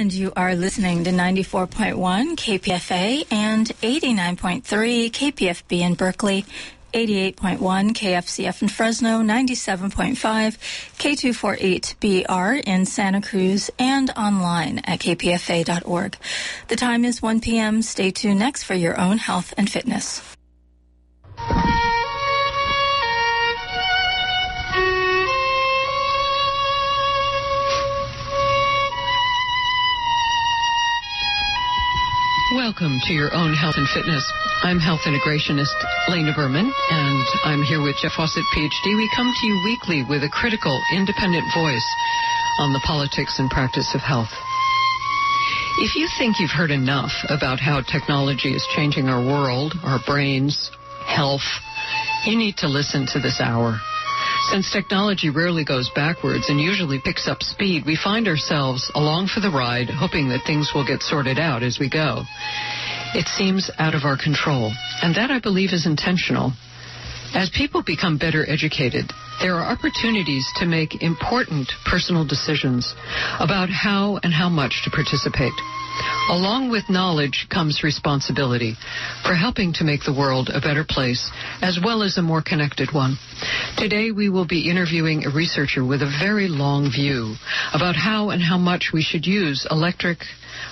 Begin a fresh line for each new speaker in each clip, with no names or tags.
And you are listening to 94.1 KPFA and 89.3 KPFB in Berkeley, 88.1 KFCF in Fresno, 97.5 K248BR in Santa Cruz, and online at kpfa.org. The time is 1 p.m. Stay tuned next for your own health and fitness.
Welcome to your own health and fitness. I'm health integrationist Layna Berman, and I'm here with Jeff Fawcett, PhD. We come to you weekly with a critical, independent voice on the politics and practice of health. If you think you've heard enough about how technology is changing our world, our brains, health, you need to listen to this hour. Since technology rarely goes backwards and usually picks up speed, we find ourselves along for the ride, hoping that things will get sorted out as we go. It seems out of our control, and that I believe is intentional. As people become better educated, there are opportunities to make important personal decisions about how and how much to participate. Along with knowledge comes responsibility for helping to make the world a better place as well as a more connected one. Today we will be interviewing a researcher with a very long view about how and how much we should use electric,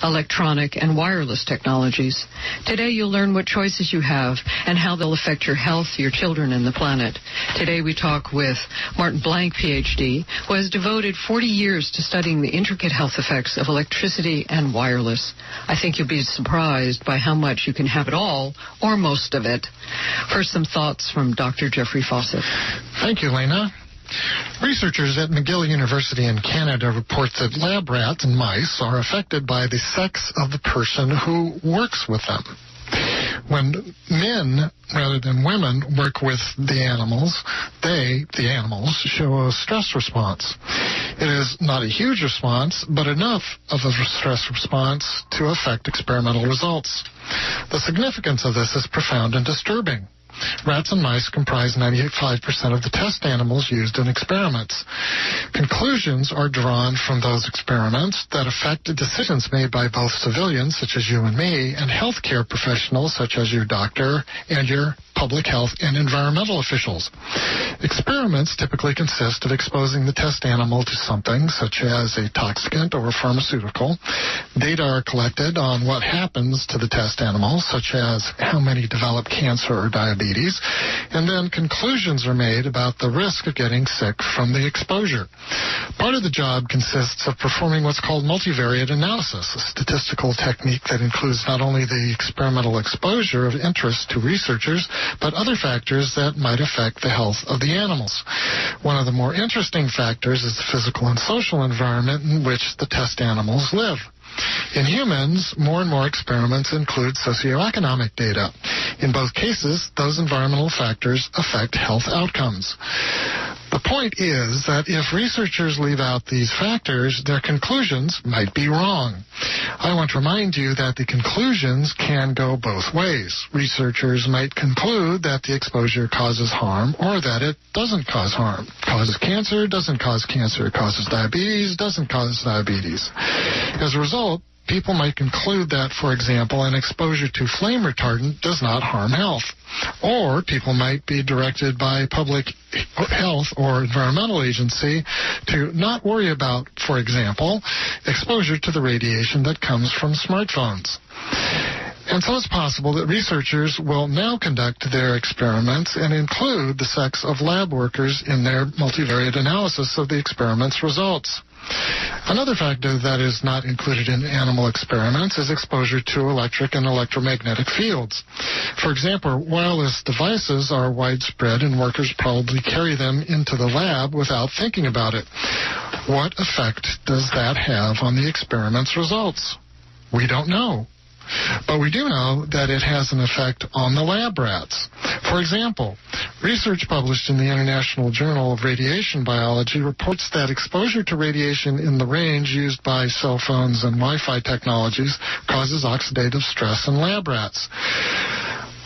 electronic, and wireless technologies. Today you'll learn what choices you have and how they'll affect your health, your children, and the planet. Today we talk with Martin Blank, PhD, who has devoted 40 years to studying the intricate health effects of electricity and wireless. I think you'll be surprised by how much you can have it all or most of it. First, some thoughts from Dr. Jeffrey Fawcett.
Thank you, Layna. Researchers at McGill University in Canada report that lab rats and mice are affected by the sex of the person who works with them. When men, rather than women, work with the animals, they, the animals, show a stress response. It is not a huge response, but enough of a stress response to affect experimental results. The significance of this is profound and disturbing. Rats and mice comprise 95% of the test animals used in experiments. Conclusions are drawn from those experiments that affect decisions made by both civilians, such as you and me, and healthcare professionals, such as your doctor and your public health and environmental officials. Experiments typically consist of exposing the test animal to something, such as a toxicant or a pharmaceutical. Data are collected on what happens to the test animal, such as how many develop cancer or diabetes, and then conclusions are made about the risk of getting sick from the exposure. Part of the job consists of performing what's called multivariate analysis, a statistical technique that includes not only the experimental exposure of interest to researchers, but other factors that might affect the health of the animals. One of the more interesting factors is the physical and social environment in which the test animals live. In humans, more and more experiments include socioeconomic data. In both cases, those environmental factors affect health outcomes. The point is that if researchers leave out these factors, their conclusions might be wrong. I want to remind you that the conclusions can go both ways. Researchers might conclude that the exposure causes harm or that it doesn't cause harm. Causes cancer, doesn't cause cancer. Causes diabetes, doesn't cause diabetes. As a result, people might conclude that, for example, an exposure to flame retardant does not harm health. Or people might be directed by public health or environmental agency to not worry about, for example, exposure to the radiation that comes from smartphones. And so it's possible that researchers will now conduct their experiments and include the sex of lab workers in their multivariate analysis of the experiment's results. Another factor that is not included in animal experiments is exposure to electric and electromagnetic fields. For example, wireless devices are widespread and workers probably carry them into the lab without thinking about it. What effect does that have on the experiment's results? We don't know. But we do know that it has an effect on the lab rats. For example, research published in the International Journal of Radiation Biology reports that exposure to radiation in the range used by cell phones and Wi-Fi technologies causes oxidative stress in lab rats.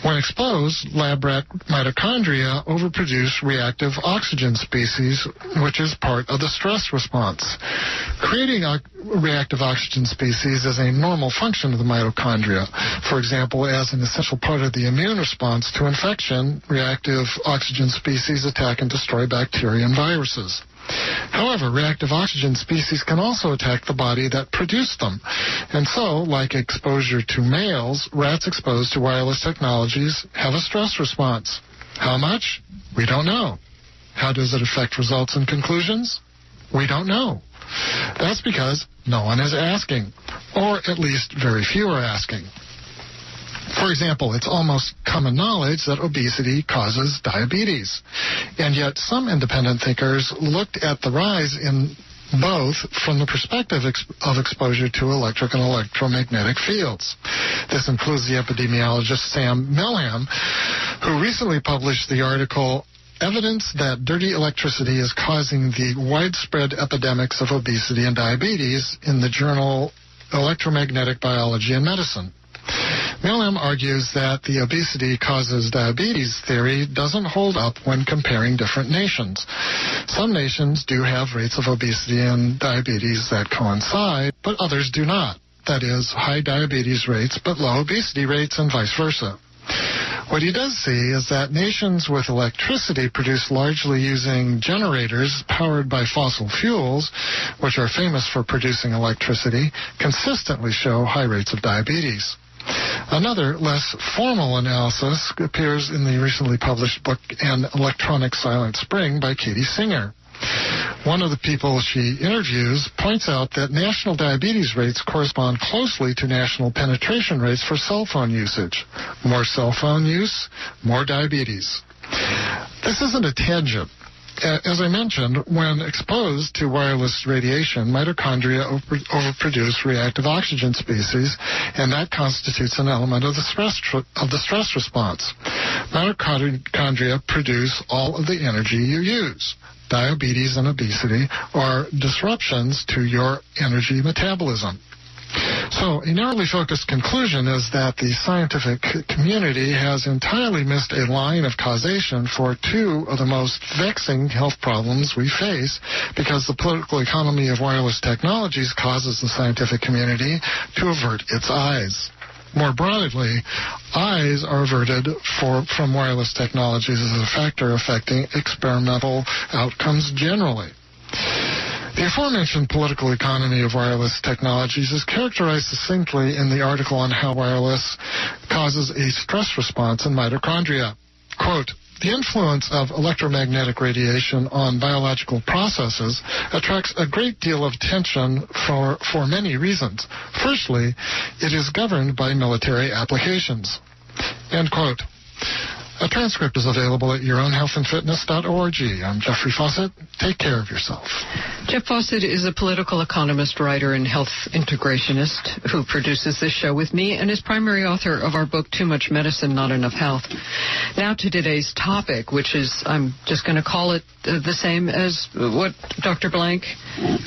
When exposed, lab rat mitochondria overproduce reactive oxygen species, which is part of the stress response. Creating reactive oxygen species is a normal function of the mitochondria. For example, as an essential part of the immune response to infection, reactive oxygen species attack and destroy bacteria and viruses. However, reactive oxygen species can also attack the body that produced them. And so, like exposure to males, rats exposed to wireless technologies have a stress response. How much? We don't know. How does it affect results and conclusions? We don't know. That's because no one is asking, or at least very few are asking. For example, it's almost common knowledge that obesity causes diabetes. And yet some independent thinkers looked at the rise in both from the perspective of exposure to electric and electromagnetic fields. This includes the epidemiologist Sam Milham, who recently published the article Evidence that dirty electricity is causing the widespread epidemics of obesity and diabetes in the journal Electromagnetic Biology and Medicine. Milham argues that the obesity causes diabetes theory doesn't hold up when comparing different nations. Some nations do have rates of obesity and diabetes that coincide, but others do not. That is, high diabetes rates but low obesity rates and vice versa. What he does see is that nations with electricity produced largely using generators powered by fossil fuels, which are famous for producing electricity, consistently show high rates of diabetes. Another, less formal analysis appears in the recently published book An Electronic Silent Spring by Katie Singer. One of the people she interviews points out that national diabetes rates correspond closely to national penetration rates for cell phone usage. More cell phone use, more diabetes. This isn't a tangent Uh, as I mentioned, when exposed to wireless radiation, mitochondria over- overproduce reactive oxygen species, and that constitutes an element of the stress tr- of the stress response. Mitochondria produce all of the energy you use. Diabetes and obesity are disruptions to your energy metabolism. So, a narrowly focused conclusion is that the scientific community has entirely missed a line of causation for two of the most vexing health problems we face because the political economy of wireless technologies causes the scientific community to avert its eyes. More broadly, eyes are averted for, from wireless technologies as a factor affecting experimental outcomes generally. The aforementioned political economy of wireless technologies is characterized succinctly in the article on how wireless causes a stress response in mitochondria. Quote, the influence of electromagnetic radiation on biological processes attracts a great deal of attention for, for many reasons. Firstly, it is governed by military applications. End quote. A transcript is available at yourownhealthandfitness.org. I'm Jeffrey Fawcett. Take care of yourself.
Jeff Fawcett is a political economist, writer, and health integrationist who produces this show with me and is primary author of our book, Too Much Medicine, Not Enough Health. Now to today's topic, which is, I'm just going to call it uh, the same as what Dr. Blank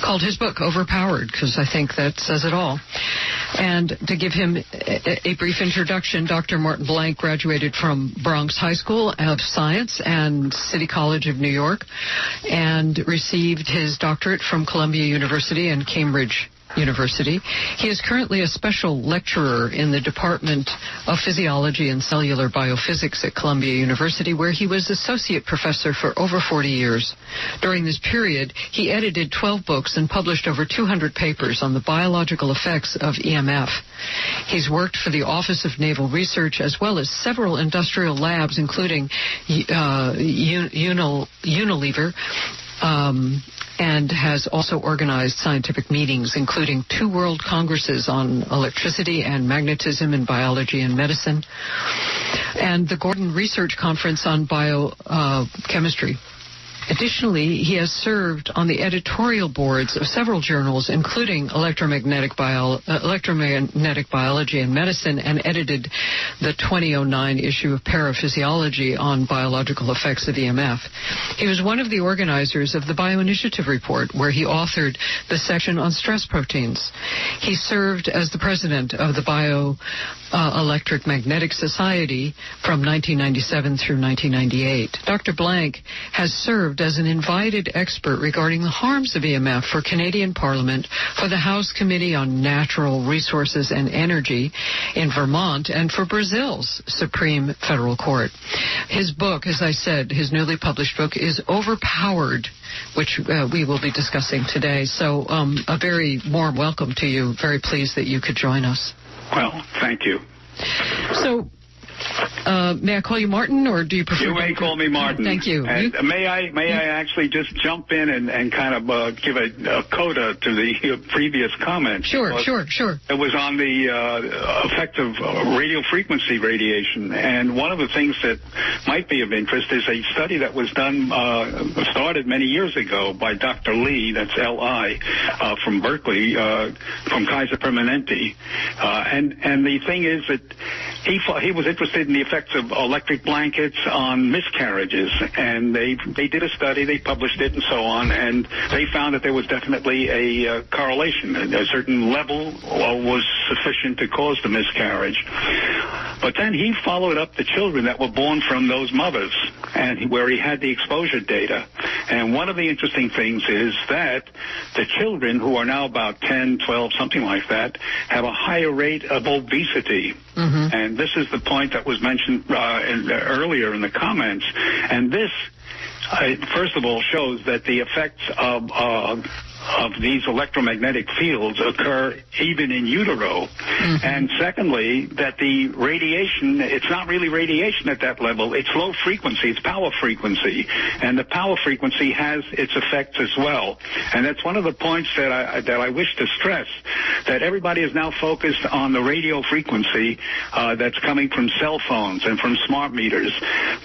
called his book, Overpowered, because I think that says it all. And to give him a, a brief introduction, Dr. Martin Blank graduated from Bronx High School of Science and City College of New York and received his doctorate from Columbia University and Cambridge University. He is currently a special lecturer in the Department of Physiology and Cellular Biophysics at Columbia University, where he was associate professor for over 40 years. During this period, he edited 12 books and published over 200 papers on the biological effects of EMF. He's worked for the Office of Naval Research as well as several industrial labs, including uh, Unilever. Um, and has also organized scientific meetings, including two world congresses on electricity and magnetism in biology and medicine, and the Gordon Research Conference on biochemistry. Uh, Additionally, he has served on the editorial boards of several journals, including Electromagnetic, Bio- uh, Electromagnetic Biology and Medicine, and edited the 2009 issue of Pathophysiology on biological effects of EMF. He was one of the organizers of the Bioinitiative Report, where he authored the section on stress proteins. He served as the president of the Bio uh, Magnetic Society from 1997 through 1998. Dr. Blank has served as an invited expert regarding the harms of EMF for Canadian Parliament, for the House Committee on Natural Resources and Energy in Vermont, and for Brazil's Supreme Federal Court. His book, as I said, his newly published book is Overpowered which uh, we will be discussing today. So, um, a very warm welcome to you. Very pleased that you could join us.
Well, thank you.
So, uh, may I call you Martin, or do you prefer?
You may call me Martin.
Thank you.
And
you...
may I may I actually just jump in and, and kind of uh, give a, a, coda to the previous comment?
Sure, sure, sure.
It was on the uh, effect of uh, radio frequency radiation, and one of the things that might be of interest is a study that was done uh, started many years ago by Dr. Lee, that's L.I. Uh, from Berkeley, from Kaiser Permanente, and and the thing is that he he was interested in the effects of electric blankets on miscarriages, and they they did a study, they published it, and so on, and they found that there was definitely a uh, correlation. A, a certain level was sufficient to cause the miscarriage. But then he followed up the children that were born from those mothers, and where he had the exposure data. And one of the interesting things is that the children, who are now about 10, 12, something like that, have a higher rate of obesity. Mm-hmm. And this is the point that was mentioned uh, in, uh, earlier in the comments. And this, uh, first of all, shows that the effects of of these electromagnetic fields occur even in utero. Mm-hmm. And secondly, that the radiation, it's not really radiation at that level, it's low frequency, it's power frequency. And the power frequency has its effects as well. And that's one of the points that I, that I wish to stress, that everybody is now focused on the radio frequency uh, that's coming from cell phones and from smart meters.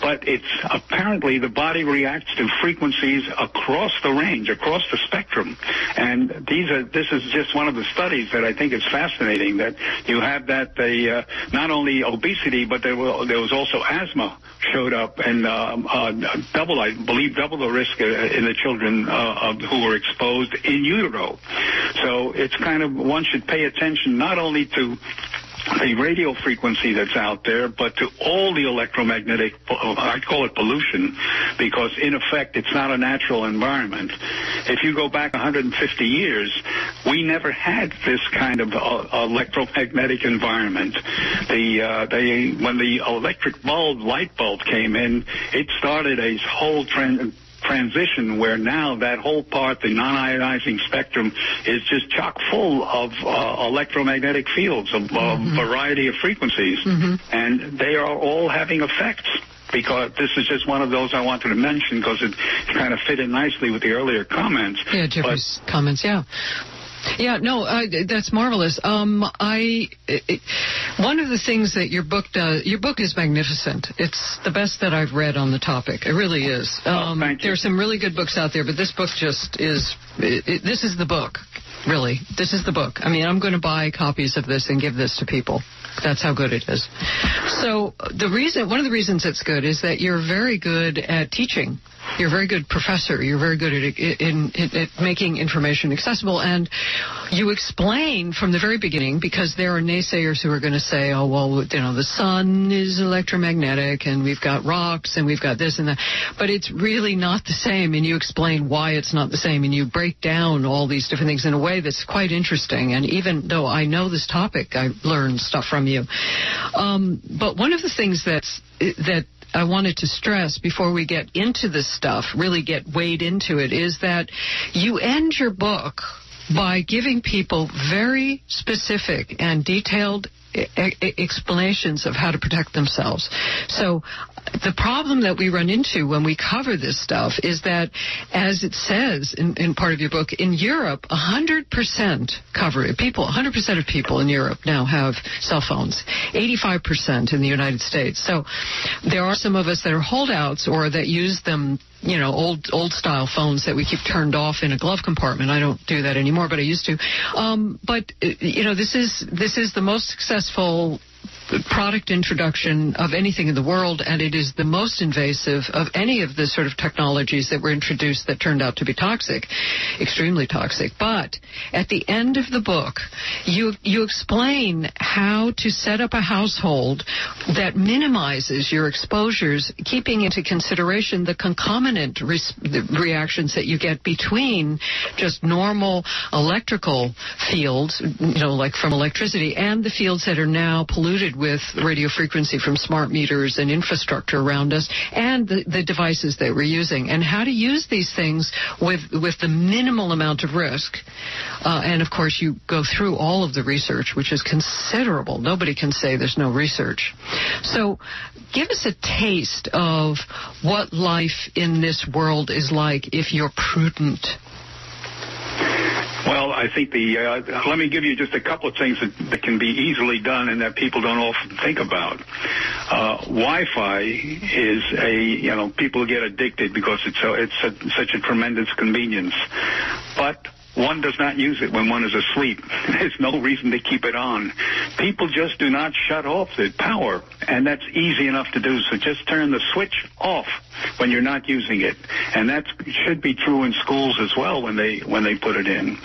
But it's apparently the body reacts to frequencies across the range, across the spectrum. And these are this is just one of the studies that I think is fascinating. That you have that they uh, not only obesity, but there, were, there was also asthma showed up, and um, uh, double I believe double the risk uh, in the children uh, who were exposed in utero. So it's kind of one should pay attention not only to the radio frequency that's out there, but to all the electromagnetic, I call it pollution, because in effect it's not a natural environment. If you go back 150 years, we never had this kind of uh, electromagnetic environment. The uh, they when the electric bulb, light bulb came in, it started a whole trend transition where now that whole part, the non-ionizing spectrum, is just chock full of uh, electromagnetic fields, of a mm-hmm. variety of frequencies, mm-hmm. and they are all having effects because this is just one of those I wanted to mention because it kind of fit in nicely with the earlier comments.
Yeah, Jeffrey's but, comments, yeah. Yeah, no, uh, that's marvelous. Um, I it, one of the things that your book does, your book is magnificent. It's the best that I've read on the topic. It really is.
Um, oh, thank
you. There are some really good books out there, but this book just is. It, this is the book. Really, this is the book. I mean, I'm going to buy copies of this and give this to people. That's how good it is. So the reason, one of the reasons it's good is that you're very good at teaching you're a very good professor. You're very good at, in, in, at making information accessible. And you explain from the very beginning, because there are naysayers who are going to say, oh, well, you know, the sun is electromagnetic and we've got rocks and we've got this and that. But it's really not the same. And you explain why it's not the same. And you break down all these different things in a way that's quite interesting. And even though I know this topic, I learned stuff from you. Um, but one of the things that's, that I wanted to stress before we get into this stuff, really get weighed into it, is that you end your book by giving people very specific and detailed explanations of how to protect themselves. So the problem that we run into when we cover this stuff is that, as it says in, in part of your book, in Europe, 100% cover people, 100% of people in Europe now have cell phones, 85% in the United States. So there are some of us that are holdouts or that use them you know old old style phones that we keep turned off in a glove compartment. I don't do that anymore, but I used to. Um, but uh, you know this is this is the most successful product introduction of anything in the world, and it is the most invasive of any of the sort of technologies that were introduced that turned out to be toxic, extremely toxic. But at the end of the book, you you explain how to set up a household that minimizes your exposures, keeping into consideration the concomitant the reactions that you get between just normal electrical fields, you know, like from electricity, and the fields that are now polluted with radio frequency from smart meters and infrastructure around us and the, the devices that we're using and how to use these things with, with the minimal amount of risk. Uh, and of course, you go through all of the research, which is considerable. Nobody can say there's no research. So give us a taste of what life in this world is like if you're prudent.
Well, I think the uh, let me give you just a couple of things that, that can be easily done and that people don't often think about. Uh, Wi-Fi is a you know people get addicted because it's so, it's a, such a tremendous convenience, but one does not use it when one is asleep. There's no reason to keep it on. People just do not shut off the power, and that's easy enough to do. So just turn the switch off when you're not using it, and that should be true in schools as well when they when they put it in.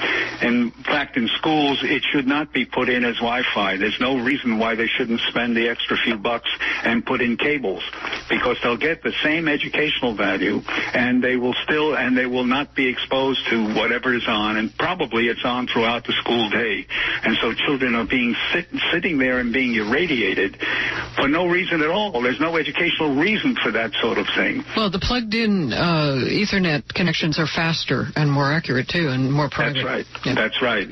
In fact, in schools, it should not be put in as Wi-Fi. There's no reason why they shouldn't spend the extra few bucks and put in cables, because they'll get the same educational value, and they will still and they will not be exposed to whatever is on and probably it's on throughout the school day. And so children are being sit, sitting there and being irradiated for no reason at all. There's no educational reason for that sort of thing.
Well, the plugged-in uh, Ethernet connections are faster and more accurate too, and more private.
That's right. Yeah. That's right.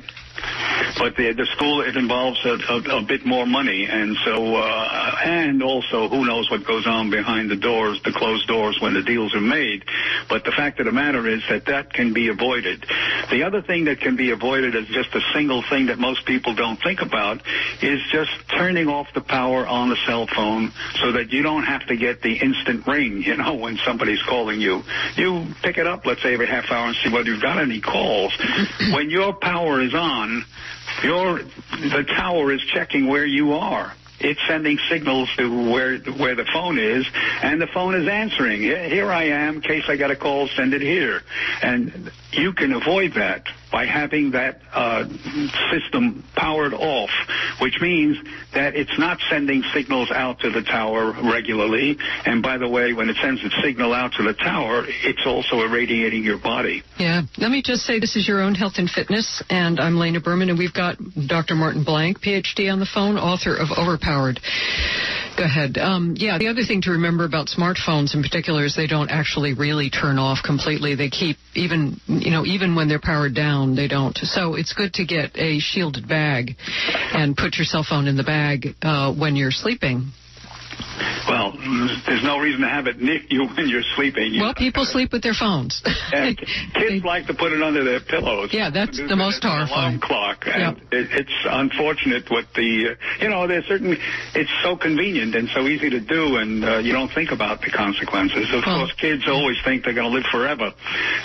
But the, the school, it involves a, a, a bit more money. And so, uh, and also who knows what goes on behind the doors, the closed doors when the deals are made. But the fact of the matter is that that can be avoided. The other thing that can be avoided is just a single thing that most people don't think about is just turning off the power on the cell phone so that you don't have to get the instant ring, you know, when somebody's calling you. You pick it up, let's say every half hour and see whether you've got any calls. when your power is your the tower is checking where you are. It's sending signals to where where the phone is, and the phone is answering. Here I am. In case I got a call, send it here, and you can avoid that by having that uh, system powered off, which means that it's not sending signals out to the tower regularly. And by the way, when it sends its signal out to the tower, it's also irradiating your body.
Yeah. Let me just say this is your own health and fitness, and I'm Layna Berman, and we've got Dr. Martin Blank, PhD on the phone, author of Overpowered. Go ahead. Um, yeah, the other thing to remember about smartphones in particular is they don't actually really turn off completely. They keep even, you know, even when they're powered down, they don't. So it's good to get a shielded bag and put your cell phone in the bag uh, when you're sleeping
well, there's no reason to have it near you when you're sleeping.
Well, people sleep with their phones.
and kids like to put it under their pillows.
Yeah, that's the most horrifying.
Alarm clock, and yep. it, it's unfortunate what the uh, you know there's certain it's so convenient and so easy to do, and uh, you don't think about the consequences. Of course, kids always think they're going to live forever,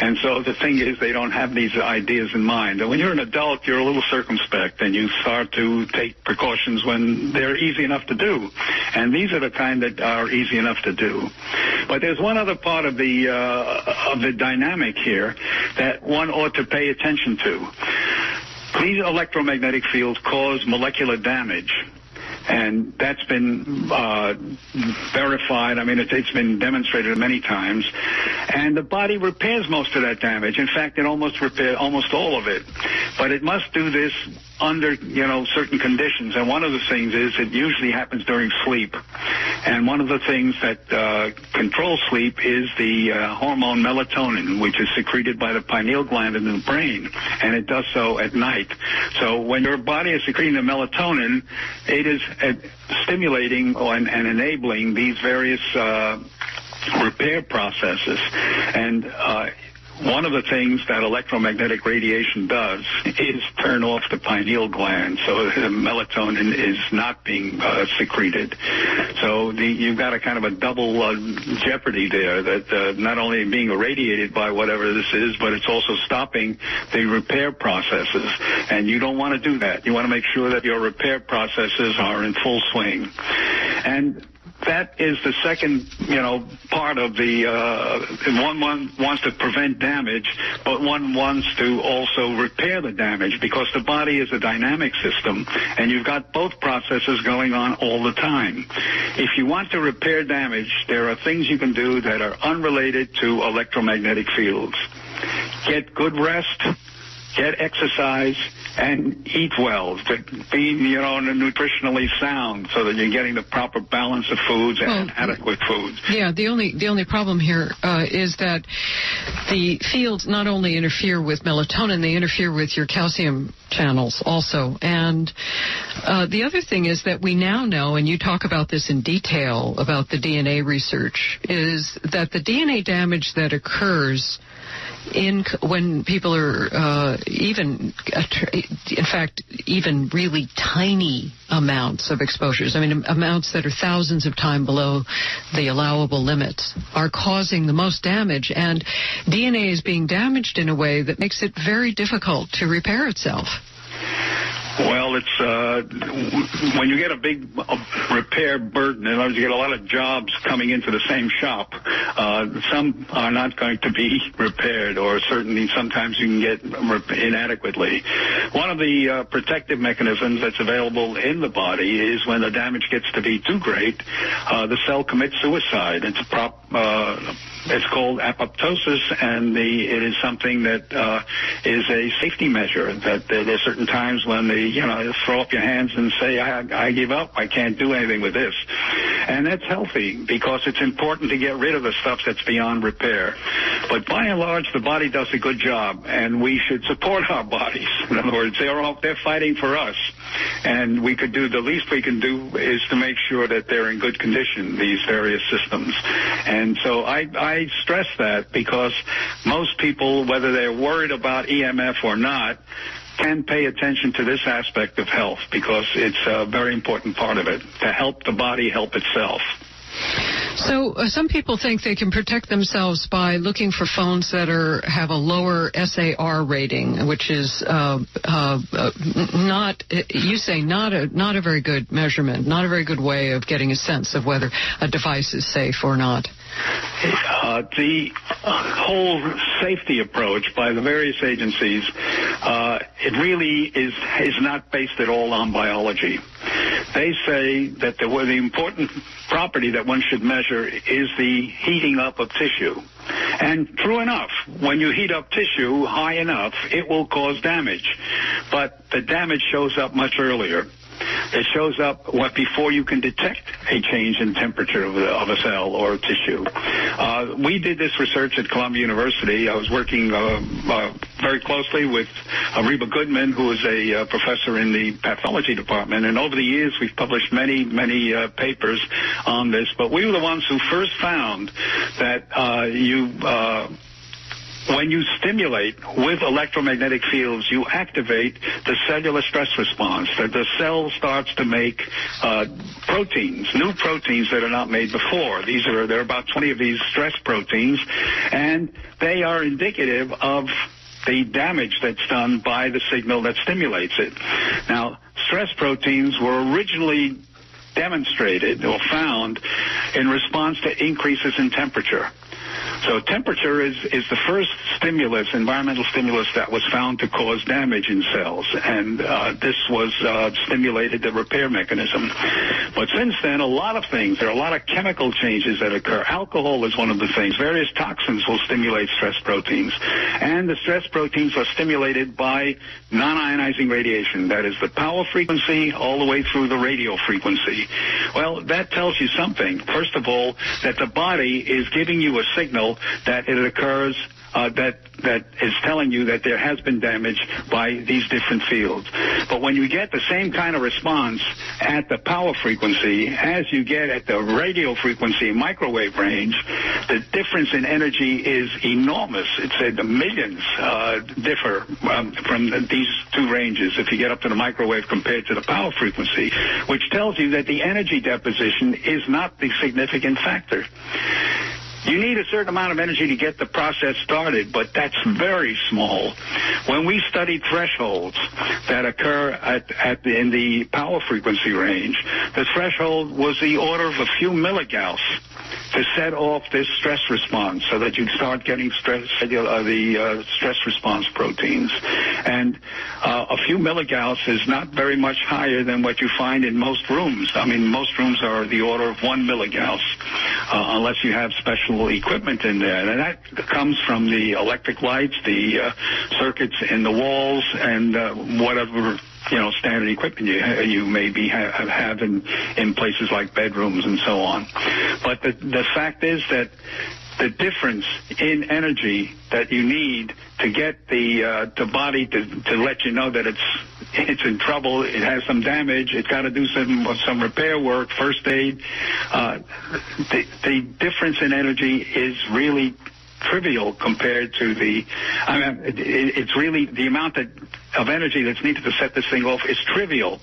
and so the thing is they don't have these ideas in mind. And when you're an adult, you're a little circumspect, and you start to take precautions when they're easy enough to do, and these are the kind that are easy enough to do. But there's one other part of the uh, of the dynamic here that one ought to pay attention to. These electromagnetic fields cause molecular damage and that's been uh, verified. I mean, it's, it's been demonstrated many times, and the body repairs most of that damage. In fact, it almost repairs almost all of it, but it must do this under you know certain conditions. And one of the things is it usually happens during sleep. And one of the things that uh, controls sleep is the uh, hormone melatonin, which is secreted by the pineal gland in the brain, and it does so at night. So when your body is secreting the melatonin, it is stimulating and, and, enabling these various uh, repair processes. And uh, one of the things that electromagnetic radiation does is turn off the pineal gland, so melatonin is not being uh, secreted. So the, you've got a kind of a double uh, jeopardy there that uh, not only being irradiated by whatever this is, but it's also stopping the repair processes. And you don't want to do that. You want to make sure that your repair processes are in full swing. And that is the second, you know, part of the uh, one one wants to prevent damage, but one wants to also repair the damage because the body is a dynamic system, and you've got both processes going on all the time. If you want to repair damage, there are things you can do that are unrelated to electromagnetic fields. Get good rest, get exercise, and eat well, to be, you know, nutritionally sound so that you're getting the proper balance of foods and well, adequate foods.
Yeah, the only the only problem here uh, is that the fields not only interfere with melatonin, they interfere with your calcium channels also. And uh, the other thing is that we now know, and you talk about this in detail about the DNA research, is that the DNA damage that occurs in when people are uh, even, in fact, even really tiny amounts of exposures. I mean, amounts that are thousands of times below the allowable limits are causing the most damage, and DNA is being damaged in a way that makes it very difficult to repair itself.
Well, it's uh, when you get a big uh, repair burden, in other words, you get a lot of jobs coming into the same shop. Uh, some are not going to be repaired, or certainly sometimes you can get inadequately. One of the uh, protective mechanisms that's available in the body is when the damage gets to be too great, uh, the cell commits suicide. It's a prop. Uh, it's called apoptosis, and the, it is something that uh, is a safety measure. That there are certain times when the you know just throw up your hands and say, I, I give up. I can't do anything with this, and that's healthy because it's important to get rid of the stuff that's beyond repair. But by and large, the body does a good job, and we should support our bodies. In other words, they're all, they're fighting for us, and we could do the least we can do is to make sure that they're in good condition. These various systems, and so I, I I stress that because most people, whether they're worried about EMF or not, can pay attention to this aspect of health because it's a very important part of it to help the body help itself.
So uh, some people think they can protect themselves by looking for phones that are have a lower SAR rating, which is uh, uh, uh not you say not a not a very good measurement, not a very good way of getting a sense of whether a device is safe or not.
Uh, the whole safety approach by the various agencies, uh, it really is is not based at all on biology. They say that the, the important property that one should measure is the heating up of tissue. And true enough, when you heat up tissue high enough, it will cause damage. But the damage shows up much earlier. It shows up what before you can detect a change in temperature of, the, of a cell or tissue. Uh, we did this research at Columbia University. I was working uh, uh, very closely with Reba Goodman, who is a uh, professor in the pathology department. And over the years, we've published many, many uh, papers on this. But we were the ones who first found that uh, you when you stimulate with electromagnetic fields, you activate the cellular stress response. The, the cell starts to make uh, proteins, new proteins that are not made before. These are there are about 20 of these stress proteins, and they are indicative of the damage that's done by the signal that stimulates it. Now, stress proteins were originally demonstrated or found in response to increases in temperature. So temperature is, is the first stimulus, environmental stimulus that was found to cause damage in cells. And uh, this was uh, stimulated the repair mechanism. But since then, a lot of things, there are a lot of chemical changes that occur. Alcohol is one of the things. Various toxins will stimulate stress proteins. And the stress proteins are stimulated by non-ionizing radiation. That is the power frequency all the way through the radio frequency. Well, that tells you something. First of all, that the body is giving you a signal that it occurs uh, that that is telling you that there has been damage by these different fields. But when you get the same kind of response at the power frequency as you get at the radio frequency microwave range, the difference in energy is enormous. It's said the millions uh, differ um, from the, these two ranges if you get up to the microwave compared to the power frequency, which tells you that the energy deposition is not the significant factor. You need a certain amount of energy to get the process started, but that's very small. When we studied thresholds that occur at, at the, in the power frequency range, the threshold was the order of a few milligauss to set off this stress response so that you start getting stress, uh, the uh, stress response proteins. And uh, a few milligauss is not very much higher than what you find in most rooms. I mean, most rooms are the order of one milligauss, uh, unless you have special equipment in there. And that comes from the electric lights, the uh, circuits in the walls, and uh, whatever you know, standard equipment you, you maybe have, have in, in places like bedrooms and so on. But the, the fact is that the difference in energy that you need to get the uh, the body to, to let you know that it's it's in trouble, it has some damage, it's got to do some some repair work, first aid. Uh, the the difference in energy is really trivial compared to the. I mean, it, it's really the amount that of energy that's needed to set this thing off is trivial,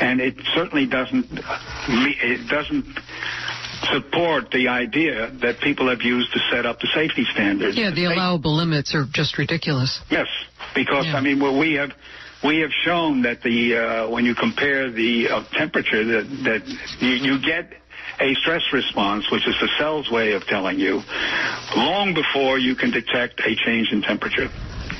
and it certainly doesn't. It doesn't support the idea that people have used to set up the safety standards.
Yeah, the allowable limits are just ridiculous.
Yes, because yeah. I mean, well, we have we have shown that the uh, when you compare the uh, temperature that that you, you get a stress response, which is the cell's way of telling you, long before you can detect a change in temperature.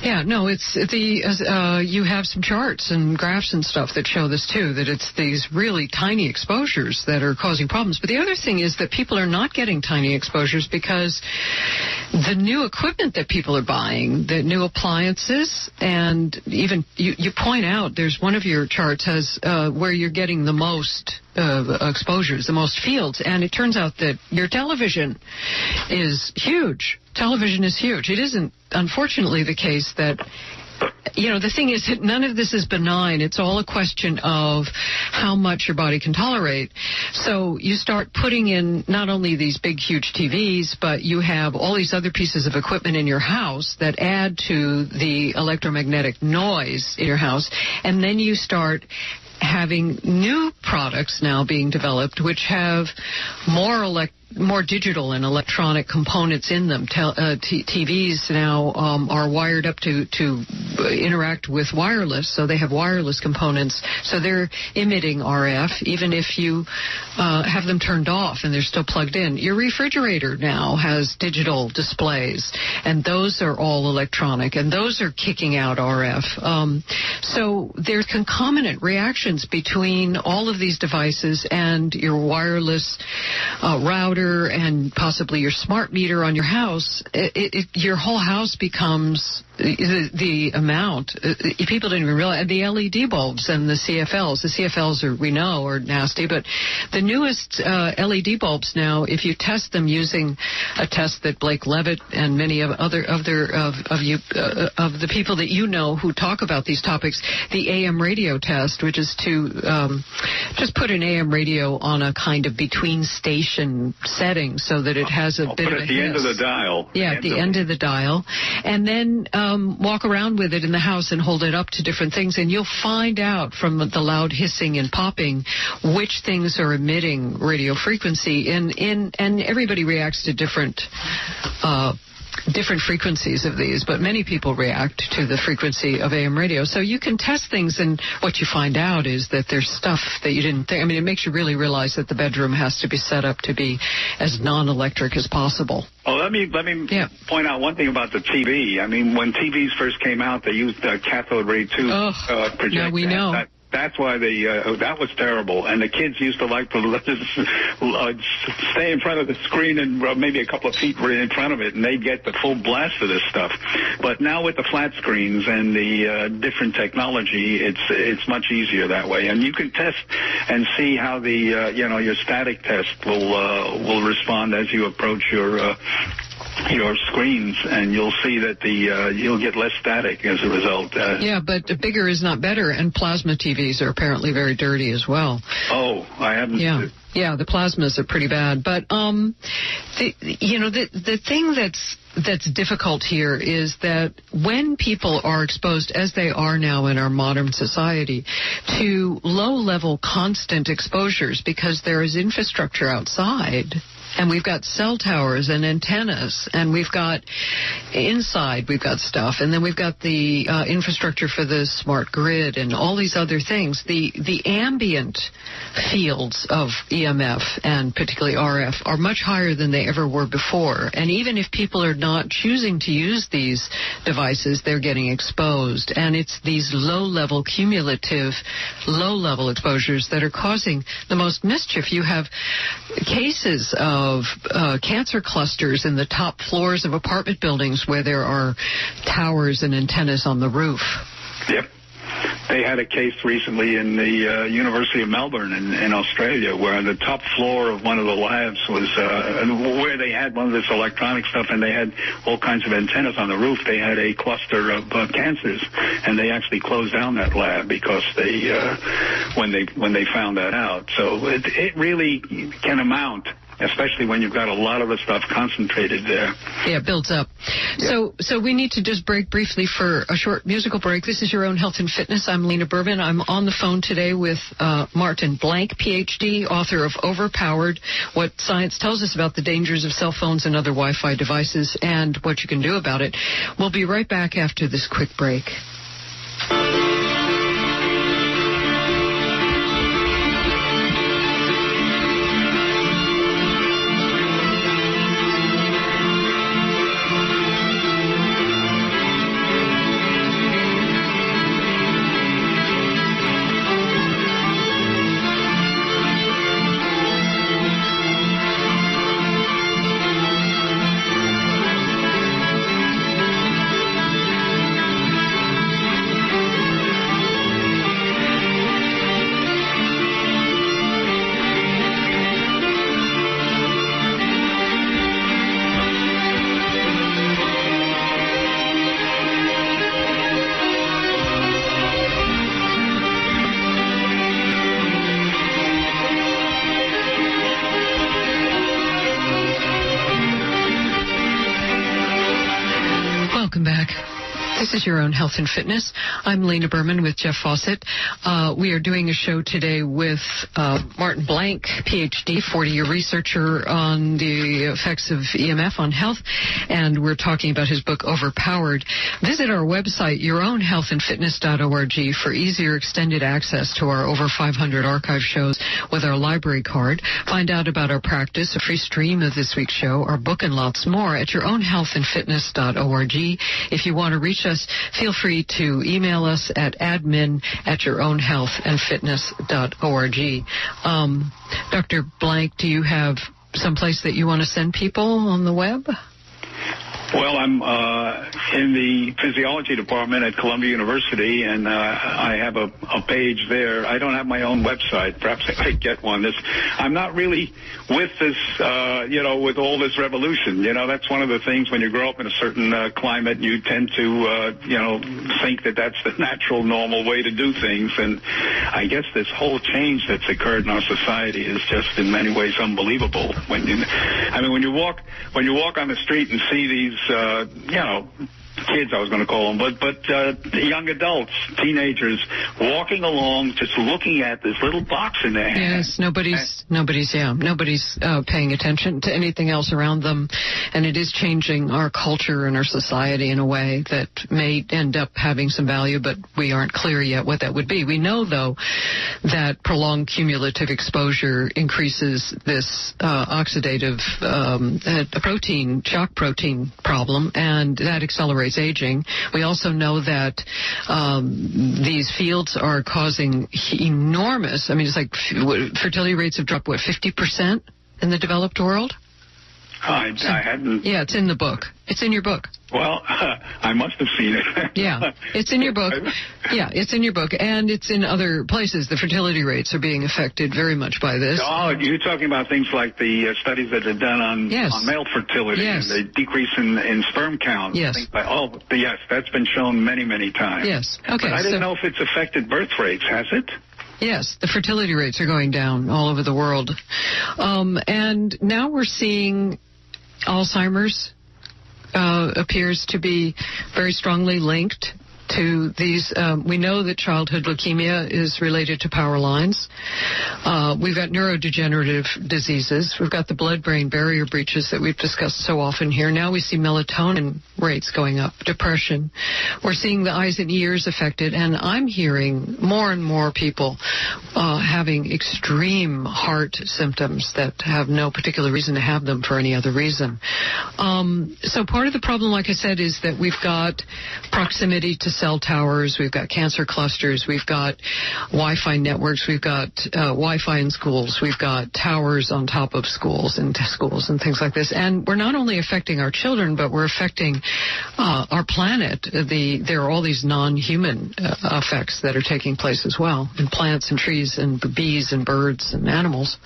Yeah, no, it's the uh, you have some charts and graphs and stuff that show this too. That it's these really tiny exposures that are causing problems. But the other thing is that people are not getting tiny exposures because the new equipment that people are buying, the new appliances, and even you, you point out there's one of your charts has uh, where you're getting the most uh, exposures, the most fields, and it turns out that your television is huge. Television is huge. It isn't, unfortunately, the case that you know, the thing is that none of this is benign. It's all a question of how much your body can tolerate. So you start putting in not only these big, huge TVs, but you have all these other pieces of equipment in your house that add to the electromagnetic noise in your house. And then you start having new products now being developed which have more elect more digital and electronic components in them. Uh, t- TVs now um, are wired up to to interact with wireless, so they have wireless components. So they're emitting RF, even if you uh, have them turned off and they're still plugged in. Your refrigerator now has digital displays, and those are all electronic, and those are kicking out RF. Um, so there's concomitant reactions between all of these devices and your wireless uh, router meter and possibly your smart meter on your house, it, it, your whole house becomes the, the amount. Uh, people didn't even realize the LED bulbs and the CFLs. The CFLs are we know are nasty, but the newest uh, LED bulbs now, if you test them using a test that Blake Levitt and many of other other of of you uh, of the people that you know who talk about these topics, the AM radio test, which is to um, just put an AM radio on a kind of between station setting so that it has a
I'll
bit
put
of
at
a
the
hiss.
end of the dial.
Yeah, at the end of the dial, and then. Uh, um, walk around with it in the house and hold it up to different things, and you'll find out from the loud hissing and popping which things are emitting radio frequency. And in and everybody reacts to different. Uh, different frequencies of these, but many people react to the frequency of AM radio. So you can test things, and what you find out is that there's stuff that you didn't think. I mean, it makes you really realize that the bedroom has to be set up to be as non-electric as possible.
Oh, let me let me
Yeah.
point out one thing about the TV. I mean, when TVs first came out, they used uh, cathode ray tube
Ugh,
uh, projector.
now we know.
That, that's why they uh, that was terrible, and the kids used to like to this, uh, stay in front of the screen and uh, maybe a couple of feet in front of it, and they'd get the full blast of this stuff. But now with the flat screens and the uh, different technology, it's it's much easier that way, and you can test and see how the uh, you know your static test will uh, will respond as you approach your. Uh, your screens, and you'll see that the uh, you'll get less static as a result. Uh,
Yeah, but bigger is not better, and plasma TVs are apparently very dirty as well.
Oh, I haven't.
Yeah. Yeah, the plasmas are pretty bad, but um, the, you know the the thing that's that's difficult here is that when people are exposed, as they are now in our modern society, to low level constant exposures because there is infrastructure outside. And we've got cell towers and antennas, and we've got inside we've got stuff, and then we've got the uh, infrastructure for the smart grid and all these other things. The the ambient fields of EMF and particularly RF are much higher than they ever were before. And even if people are not choosing to use these devices, they're getting exposed. And it's these low level, cumulative, low level exposures that are causing the most mischief. You have cases of uh, cancer clusters in the top floors of apartment buildings where there are towers and antennas on the roof.
Yep. They had a case recently in the uh, University of Melbourne in, in Australia where the top floor of one of the labs was uh, where they had one of this electronic stuff and they had all kinds of antennas on the roof. They had a cluster of uh, cancers and they actually closed down that lab because they uh, when they when they found that out. So it, it really can amount especially when you've got a lot of the stuff concentrated there.
Yeah, it builds up. So, so we need to just break briefly for a short musical break. This is your own health and fitness. I'm Layna Berman. I'm on the phone today with uh, Martin Blank, PhD, author of Overpowered: What Science Tells Us About the Dangers of Cell Phones and Other Wi-Fi Devices and What You Can Do About It. We'll be right back after this quick break. Own health and fitness. I'm Layna Berman with Jeff Fawcett. Uh, we are doing a show today with uh, Martin Blank, PhD, 40-year researcher on the effects of EMF on health, and we're talking about his book Overpowered. Visit our website, yourownhealthandfitness.org, for easier extended access to our over 500 archive shows with our library card. Find out about our practice, a free stream of this week's show, our book, and lots more at yourownhealthandfitness.org. If you want to reach us, feel free to email us at admin at your own health yourownhealthandfitness.org. Um, Dr. Blank, do you have someplace that you want to send people on the web?
Well, I'm uh, in the physiology department at Columbia University, and uh, I have a, a page there. I don't have my own website. Perhaps I could get one. This, I'm not really with this, uh, you know, with all this revolution. You know, that's one of the things when you grow up in a certain uh, climate, you tend to, uh, you know, think that that's the natural, normal way to do things. And I guess this whole change that's occurred in our society is just in many ways unbelievable. When you, I mean, when you walk when you walk on the street and see these, uh, you know, kids, I was going to call them, but but uh, young adults, teenagers, walking along, just looking at this little box in their hand.
Yes, nobody's nobody's yeah, nobody's uh, paying attention to anything else around them, and it is changing our culture and our society in a way that may end up having some value, but we aren't clear yet what that would be. We know though that prolonged cumulative exposure increases this uh, oxidative um, uh, protein shock protein problem, and that accelerates aging. We also know that um, these fields are causing enormous. I mean, it's like fertility rates have dropped what 50 percent in the developed world.
I, I hadn't.
Yeah, it's in the book. It's in your book.
Well, uh, I must have seen it.
yeah, it's in your book. Yeah, it's in your book, and it's in other places. The fertility rates are being affected very much by this.
Oh, you're talking about things like the uh, studies that are done on,
yes.
on male fertility
yes.
and the decrease in, in sperm count.
Yes.
Like, oh, yes, that's been shown many, many times.
Yes. Okay.
But I didn't
so,
know if it's affected birth rates. Has it?
Yes, the fertility rates are going down all over the world. Um, and now we're seeing Alzheimer's uh, appears to be very strongly linked to these. Um, we know that childhood leukemia is related to power lines. Uh, we've got neurodegenerative diseases. We've got the blood-brain barrier breaches that we've discussed so often here. Now we see melatonin rates going up, depression. We're seeing the eyes and ears affected, and I'm hearing more and more people uh, having extreme heart symptoms that have no particular reason to have them for any other reason. Um, so part of the problem, like I said, is that we've got proximity to cell towers, we've got cancer clusters, we've got Wi-Fi networks, we've got uh, Wi-Fi in schools, we've got towers on top of schools and schools and things like this. And we're not only affecting our children, but we're affecting uh, our planet. The there are all these non-human uh, effects that are taking place as well in plants and trees and bees and birds and animals.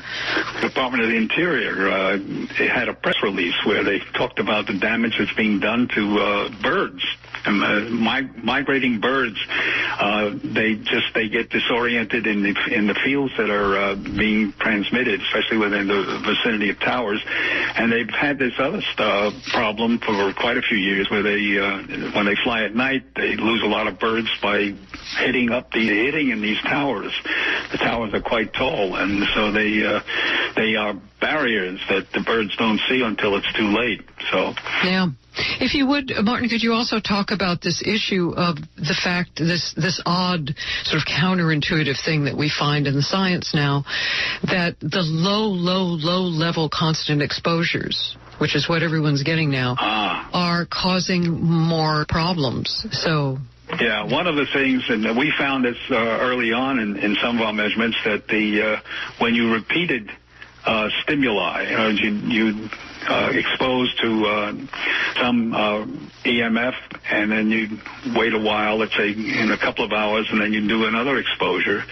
The Department of the Interior uh, had a press release where they talked about the damage that's being done to uh, birds and uh, mig- migrating birds, uh, they just they get disoriented in the in the fields that are uh, being transmitted, especially within the vicinity of towers. And they've had this other uh, problem for quite a few years, where they uh, when they fly at night, they lose a lot of birds by hitting up the hitting in these towers. The towers are quite tall, and so they uh, they are barriers that the birds don't see until it's too late. So
yeah. If you would, Martin, could you also talk about this issue of the fact this this odd sort of counterintuitive thing that we find in the science now that the low, low, low level constant exposures which is what everyone's getting now,
ah.
are causing more problems. So
yeah, one of the things, and we found this uh, early on in, in some of our measurements, that the uh, when you repeated uh, stimuli, you know, you, you uh, exposed to uh, some uh, EMF, and then you wait a while, let's say in a couple of hours, and then you do another exposure,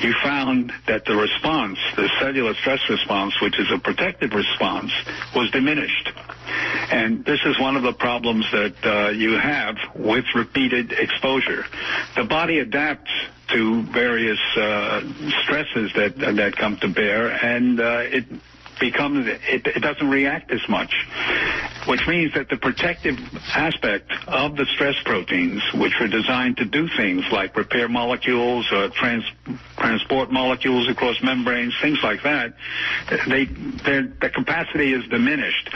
you found that the response, the cellular stress response, which is a protective response, was diminished. And this is one of the problems that uh, you have with repeated exposure. The body adapts to various uh, stresses that that come to bear, and uh, it becomes it, it doesn't react as much, which means that the protective aspect of the stress proteins, which are designed to do things like repair molecules, or trans, transport molecules across membranes, things like that, they their capacity is diminished,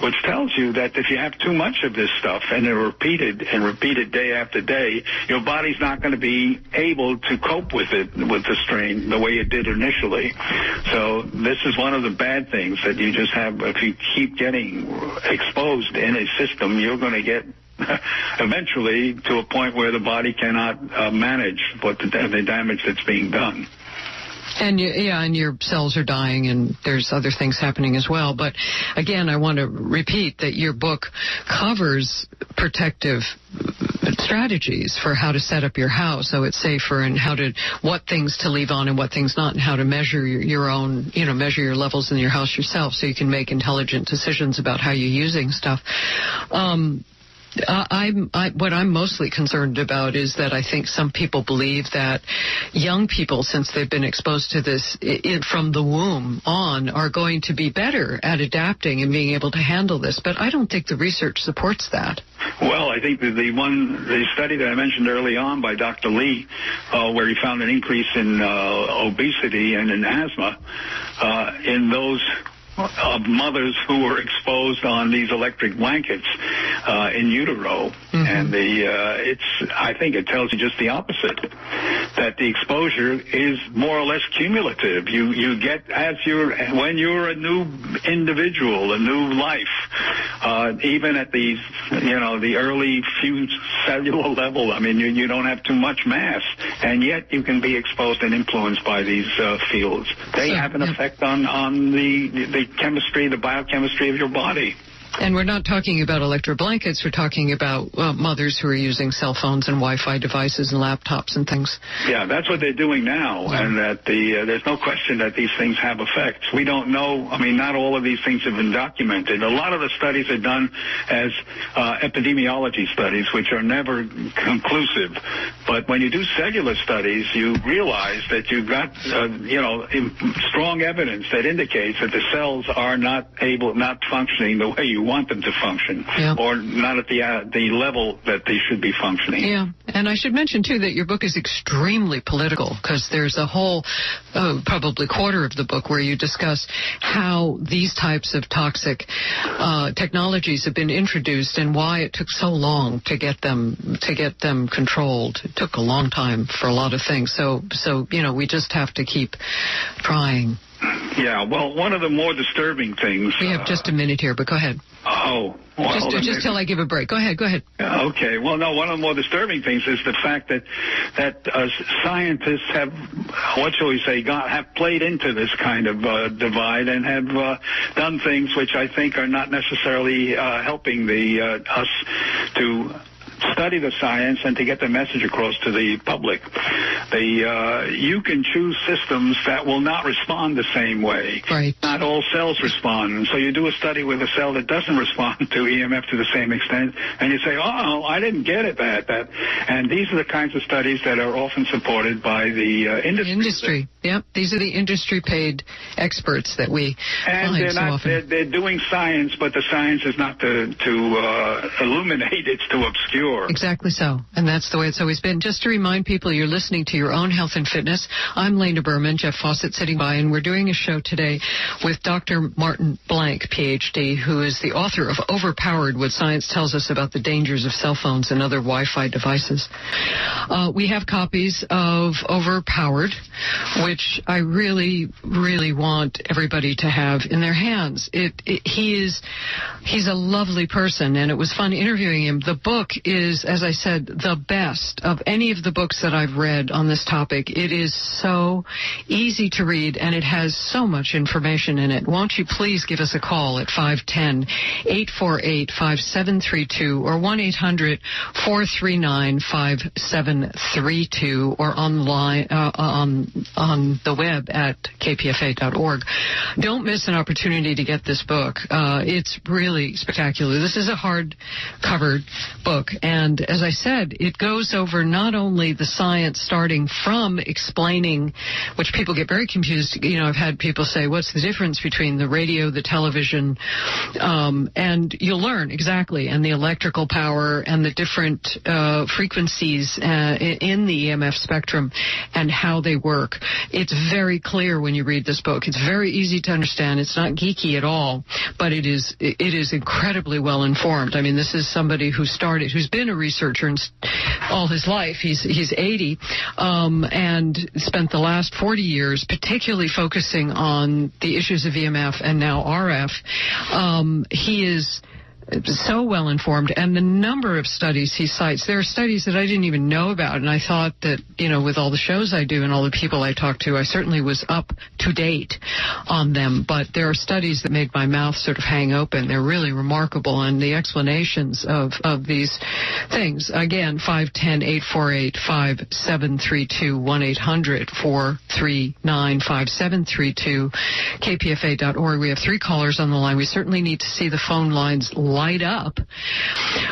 which tells you that if you have too much of this stuff and they're repeated and repeated day after day, your body's not going to be able to cope with it with the strain the way it did initially. So this is one of the bad things that you just have. If you keep getting exposed in a system, you're going to get eventually to a point where the body cannot uh, manage what the, the damage that's being done.
And you, yeah, and your cells are dying, and there's other things happening as well. But again, I want to repeat that your book covers protective strategies for how to set up your house so it's safer, and how to what things to leave on and what things not, and how to measure your, your own, you know, measure your levels in your house yourself, so you can make intelligent decisions about how you're using stuff. Um, I'm I, what I'm mostly concerned about is that I think some people believe that young people, since they've been exposed to this it, from the womb on, are going to be better at adapting and being able to handle this. But I don't think the research supports that.
Well, I think that the one the study that I mentioned early on by Dr. Lee, uh, where he found an increase in uh, obesity and in asthma uh, in those of mothers who were exposed on these electric blankets uh, in utero, mm-hmm. and the uh, it's I think it tells you just the opposite that the exposure is more or less cumulative. You you get as you're when you're a new individual, a new life, uh, even at the you know the early few cellular level. I mean, you you don't have too much mass, and yet you can be exposed and influenced by these uh, fields. They have an effect on on the the chemistry, the biochemistry of your body.
And we're not talking about electroblankets. We're talking about uh, mothers who are using cell phones and Wi-Fi devices and laptops and things.
Yeah, that's what they're doing now, yeah. and that the uh, there's no question that these things have effects. We don't know. I mean, not all of these things have been documented. A lot of the studies are done as uh, epidemiology studies, which are never conclusive. But when you do cellular studies, you realize that you've got uh, you know strong evidence that indicates that the cells are not able, not functioning the way you you want them to function, yeah. or not at the uh, the level that they should be functioning.
Yeah, and I should mention too that your book is extremely political because there's a whole, uh, probably quarter of the book where you discuss how these types of toxic uh, technologies have been introduced and why it took so long to get them to get them controlled. It took a long time for a lot of things. So so you know we just have to keep trying.
Yeah, well, one of the more disturbing things.
We have uh, just a minute here, but go ahead.
Oh, well,
just, just till I give a break. Go ahead. Go ahead.
Okay. Well, no. One of the more disturbing things is the fact that that uh, scientists have, what shall we say, got have played into this kind of uh, divide and have uh, done things which I think are not necessarily uh, helping the uh, us to study the science and to get the message across to the public. The uh, you can choose systems that will not respond the same way.
Right.
Not all cells respond. And so you do a study with a cell that doesn't respond to EMF to the same extent, and you say, "Oh, I didn't get it that that." And these are the kinds of studies that are often supported by the uh, industry.
Industry. Yep. These are the industry-paid experts that we
and
they're
so
not.
They're, they're, doing science, but the science is not to to uh, illuminate; it's to obscure.
Exactly so. And that's the way it's always been. Just to remind people, you're listening to your own health and fitness. I'm Layna Berman, Jeff Fawcett sitting by, and we're doing a show today with Dr. Martin Blank, PhD, who is the author of Overpowered, What Science Tells Us About the Dangers of Cell Phones and Other Wi-Fi Devices. Uh, we have copies of Overpowered, which I really, really want everybody to have in their hands. It, it, he is, he's a lovely person, and it was fun interviewing him. The book is is, as I said, the best of any of the books that I've read on this topic. It is so easy to read and it has so much information in it. Won't you please give us a call at 510-848-5732 or 1-800-439-5732 or online, uh, on, on the web at kpfa.org. Don't miss an opportunity to get this book. Uh, it's really spectacular. This is a hard covered book and as I said, it goes over not only the science starting from explaining, which people get very confused. You know, I've had people say, what's the difference between the radio, the television? Um, and you'll learn exactly, and the electrical power and the different uh, frequencies uh, in the EMF spectrum and how they work. It's very clear when you read this book. It's very easy to understand. It's not geeky at all, but it is it is incredibly well informed. I mean, this is somebody who started, who's been a researcher all his life. He's he's 80 um, and spent the last 40 years particularly focusing on the issues of EMF and now RF. Um, he is so well informed and the number of studies he cites. There are studies that i didn't even know about and i thought that you know with all the shows i do and all the people i talk to i certainly was up to date on them. But there are studies that made my mouth sort of hang open. They're really remarkable and the explanations of of these things again 510 848 5732 1 800 439 5732 kpfa.org we have three callers on the line. We certainly need to see the phone lines light up.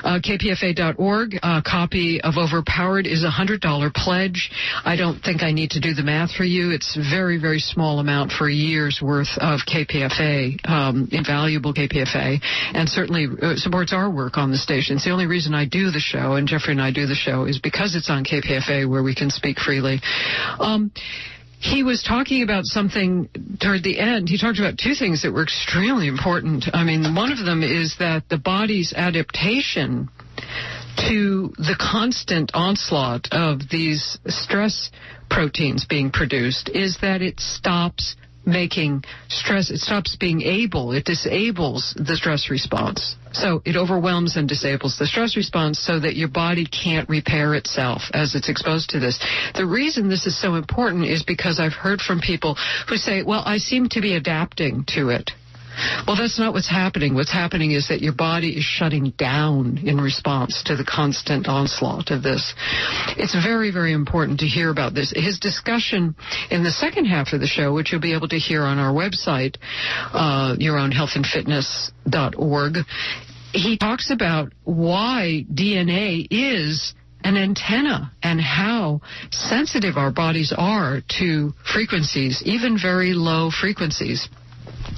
Uh, KPFA.org, a copy of Overpowered is a $100 pledge. I don't think I need to do the math for you. It's very, very small amount for a year's worth of KPFA, um, invaluable KPFA, and certainly uh, supports our work on the station. It's the only reason I do the show, and Jeffrey and I do the show, is because it's on KPFA where we can speak freely. Um, he was talking about something toward the end. He talked about two things that were extremely important. I mean, one of them is that the body's adaptation to the constant onslaught of these stress proteins being produced is that it stops making stress, it stops being able, it disables the stress response. So it overwhelms and disables the stress response so that your body can't repair itself as it's exposed to this. The reason this is so important is because I've heard from people who say, well, I seem to be adapting to it. Well, that's not what's happening. What's happening is that your body is shutting down in response to the constant onslaught of this. It's very, very important to hear about this. His discussion in the second half of the show, which you'll be able to hear on our website, uh, yourownhealthandfitness.org, he talks about why DNA is an antenna and how sensitive our bodies are to frequencies, even very low frequencies.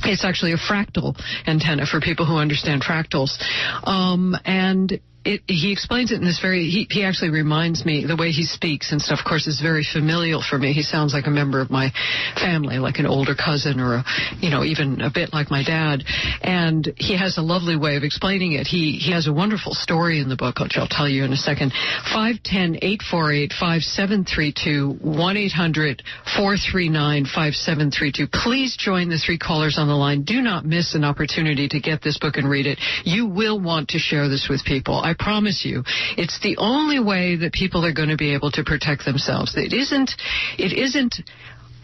It's actually a fractal antenna for people who understand fractals. Um, and it, he explains it in this very, he, he actually reminds me, the way he speaks and stuff, of course, is very familial for me. He sounds like a member of my family, like an older cousin or, a, you know, even a bit like my dad. And he has a lovely way of explaining it. He, he has a wonderful story in the book, which I'll tell you in a second. 510-848-5732, 1-800-439-5732. Please join the three callers on the line. Do not miss an opportunity to get this book and read it. You will want to share this with people. I promise you, it's the only way that people are going to be able to protect themselves. It isn't, it isn't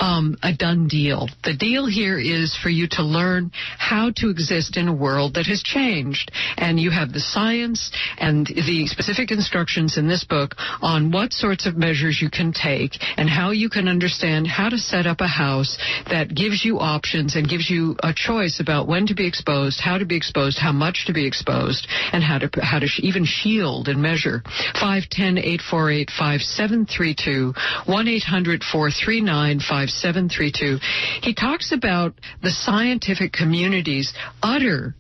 um, a done deal. The deal here is for you to learn how to exist in a world that has changed. And you have the science and the specific instructions in this book on what sorts of measures you can take and how you can understand how to set up a house that gives you options and gives you a choice about when to be exposed, how to be exposed, how much to be exposed, and how to how to even shield and measure. 510 848 5732 1 800 439 5732. He talks about the scientific community's utter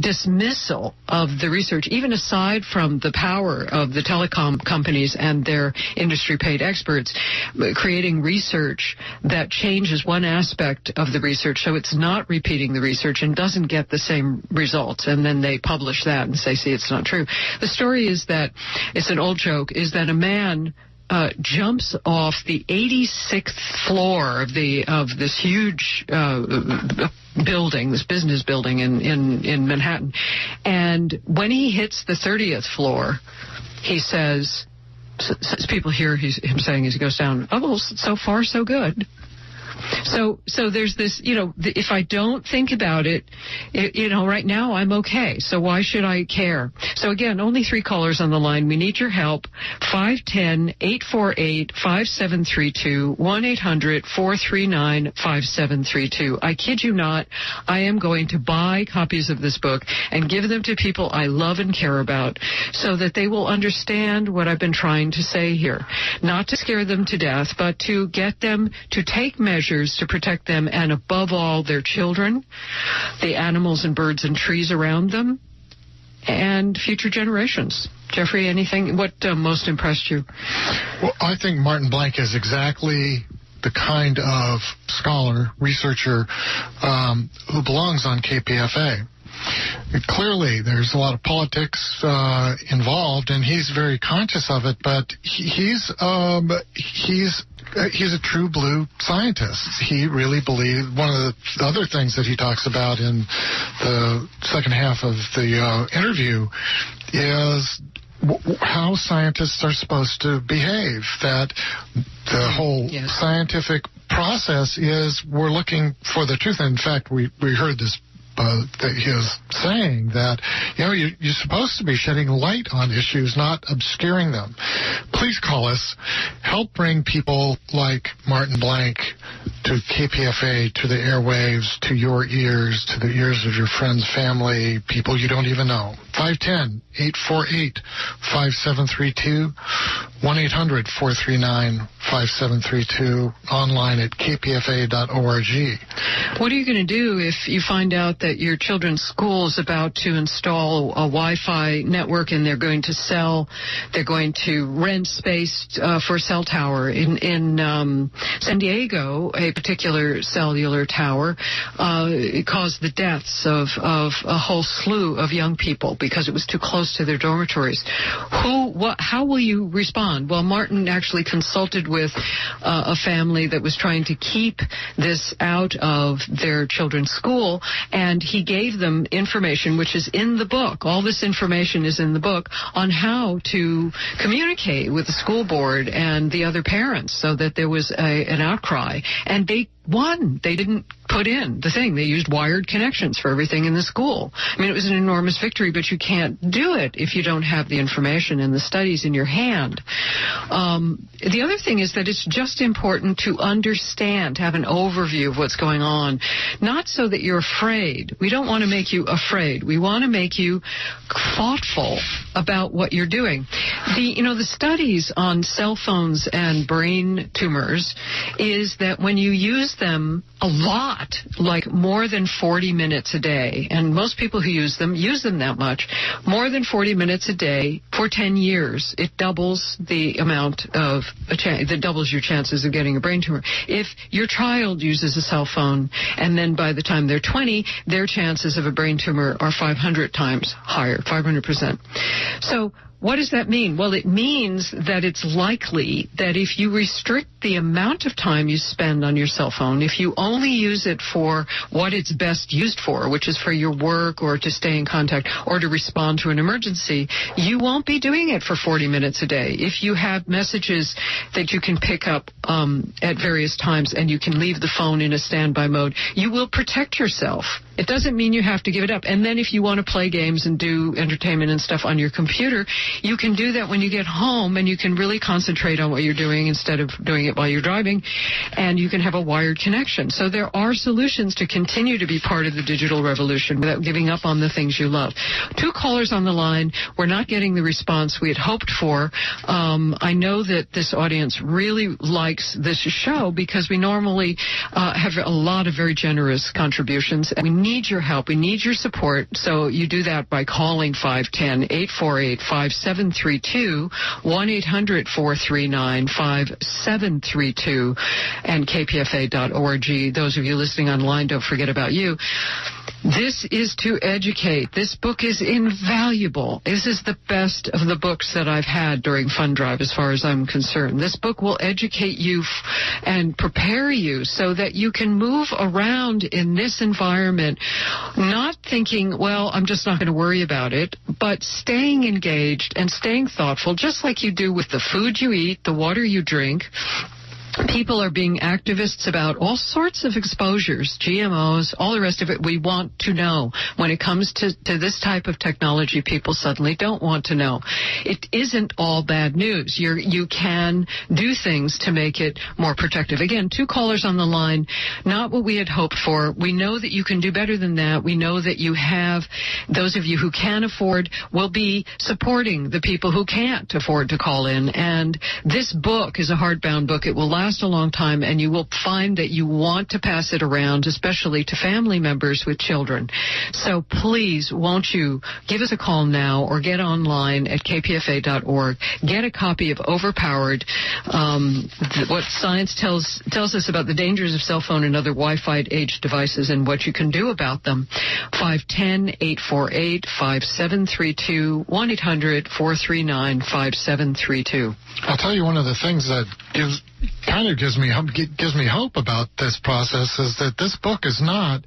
dismissal of the research, even aside from the power of the telecom companies and their industry paid experts, creating research that changes one aspect of the research so it's not repeating the research and doesn't get the same results. And then they publish that and say, see, it's not true. The story is that it's an old joke, is that a man uh, jumps off the 86th floor of the of this huge uh, building, this business building in, in, in Manhattan, and when he hits the 30th floor, he says, people hear him saying as he goes down, "Oh, well, so far so good." So, so there's this, you know, if I don't think about it, it, you know, right now I'm okay. So why should I care? So again, only three callers on the line. We need your help. 510-848-5732, 1-800-439-5732. I kid you not, I am going to buy copies of this book and give them to people I love and care about so that they will understand what I've been trying to say here. Not to scare them to death, but to get them to take measures to protect them and above all their children, the animals and birds and trees around them, and future generations. Jeffrey, anything? What uh, most impressed you?
Well, I think Martin Blank is exactly the kind of scholar, researcher um, who belongs on KPFA. Clearly, there's a lot of politics uh, involved, and he's very conscious of it. But he's um, he's he's a true blue scientist. He really believes one of the other things that he talks about in the second half of the uh, interview is how scientists are supposed to behave. That the whole yes. scientific process is we're looking for the truth. In fact, we, we heard this uh, that he is saying that you know you, you're supposed to be shedding light on issues, not obscuring them. Please call us. Help bring people like Martin Blank to KPFA, to the airwaves, to your ears, to the ears of your friends, family, people you don't even know. 510 848 5732, 1 800 439 5732, online at kpfa.org.
What are you going to do if you find out that your children's school is about to install a Wi Fi network and they're going to sell, they're going to rent space uh, for a cell tower? In, in um, San Diego, a particular cellular tower uh, caused the deaths of, of a whole slew of young people because it was too close to their dormitories. Who, what, how will you respond? Well, Martin actually consulted with uh, a family that was trying to keep this out of their children's school, and he gave them information, which is in the book. All this information is in the book on how to communicate with the school board and the other parents so that there was a, an outcry. And they won. They didn't put in the thing. They used wired connections for everything in the school. I mean, it was an enormous victory, but you can't do it if you don't have the information and the studies in your hand. Um, the other thing is that it's just important to understand, have an overview of what's going on, not so that you're afraid. We don't want to make you afraid. We want to make you thoughtful about what you're doing. The, you know, the studies on cell phones and brain tumors is that when you use them a lot, like more than 40 minutes a day, and most people who use them use them that much, more than 40 minutes a day for 10 years, it doubles the amount of, that doubles your chances of getting a brain tumor. If your child uses a cell phone, and then by the time they're 20, their chances of a brain tumor are 500 times higher, 500%. So what does that mean? Well, it means that it's likely that if you restrict the amount of time you spend on your cell phone, if you only use it for what it's best used for, which is for your work or to stay in contact or to respond to an emergency, you won't be doing it for 40 minutes a day. If you have messages that you can pick up um, at various times and you can leave the phone in a standby mode, you will protect yourself. It doesn't mean you have to give it up. And then if you want to play games and do entertainment and stuff on your computer, you can do that when you get home and you can really concentrate on what you're doing instead of doing it while you're driving and you can have a wired connection. So there are solutions to continue to be part of the digital revolution without giving up on the things you love. Two callers on the line. We're not getting the response we had hoped for. Um, I know that this audience really likes this show because we normally uh, have a lot of very generous contributions and we need your help. We need your support. So you do that by calling 510-848-5732, 1-800-439-5732, and kpfa.org. Those of you listening online, don't forget about you. This is to educate. This book is invaluable. This is the best of the books that I've had during Fund Drive as far as I'm concerned. This book will educate you f- and prepare you so that you can move around in this environment, not thinking, well, I'm just not going to worry about it, but staying engaged and staying thoughtful, just like you do with the food you eat, the water you drink, people are being activists about all sorts of exposures, GMOs, all the rest of it. We want to know. When it comes to, to this type of technology, people suddenly don't want to know. It isn't all bad news. You're, you can do things to make it more protective. Again, two callers on the line, not what we had hoped for. We know that you can do better than that. We know that you have, those of you who can afford will be supporting the people who can't afford to call in. And this book is a hardbound book. It will last a long time and you will find that you want to pass it around, especially to family members with children. So please, won't you give us a call now or get online at kpfa.org. Get a copy of Overpowered, um, th- what science tells tells us about the dangers of cell phone and other Wi-Fi age devices and what you can do about them. 510-848-5732, 1-800-439-5732.
I'll tell you one of the things that gives kind of gives me gives me hope about this process is that this book is not